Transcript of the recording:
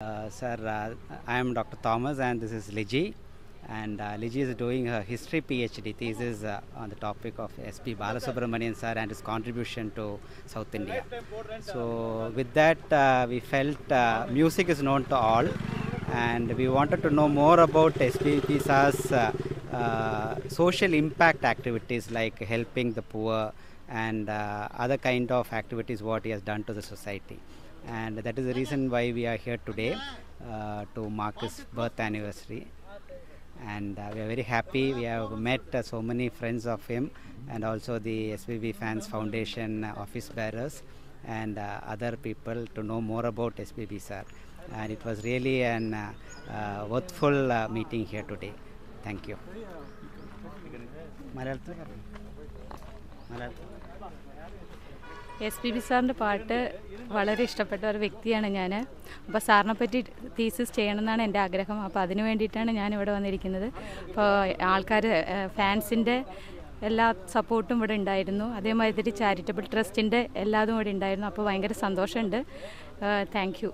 Uh, sir, uh, I am Dr. Thomas and this is Liji. And uh, Liji is doing her history PhD thesis uh, on the topic of SP Balasubrahmanyam sir and his contribution to South India. So, with that, uh, we felt music is known to all, and we wanted to know more about SPB sir's social impact activities like helping the poor and other kind of activities what he has done to the society and that is the reason why we are here today uh, to mark his birth anniversary. And uh, we are very happy. We have met uh, so many friends of him and also the SPB Fans Foundation office bearers and uh, other people to know more about SPB sir. And it was really an uh, uh, worthwhile meeting here today. Thank you. SPB sir, B സാറിൻ്റെ വളരെ ഇഷ്ടപ്പെട്ട ഒരു വ്യക്തിയാണ് ഞാൻ. അപ്പോൾ സാറിനെ പറ്റി thesis ചെയ്യണമെന്നാണ് എന്റെ ആഗ്രഹം. അപ്പോൾ അതിന് വേണ്ടിയിട്ടാണ് ഞാൻ ഇവിടെ വന്നിരിക്കുന്നത്. അപ്പോൾ ആൾക്കാർ ഫാൻസിന്റെ എല്ലാ സപ്പോർട്ടും ഇവിടെ ഉണ്ടായിരുന്നു. അതേമാതിരി ചാരിറ്റബിൾ ട്രസ്റ്റിന്റെ എല്ലാതും ഇവിടെ ഉണ്ടായിരുന്നു. അപ്പോൾ ഭയങ്കര സന്തോഷമുണ്ട്. താങ്ക്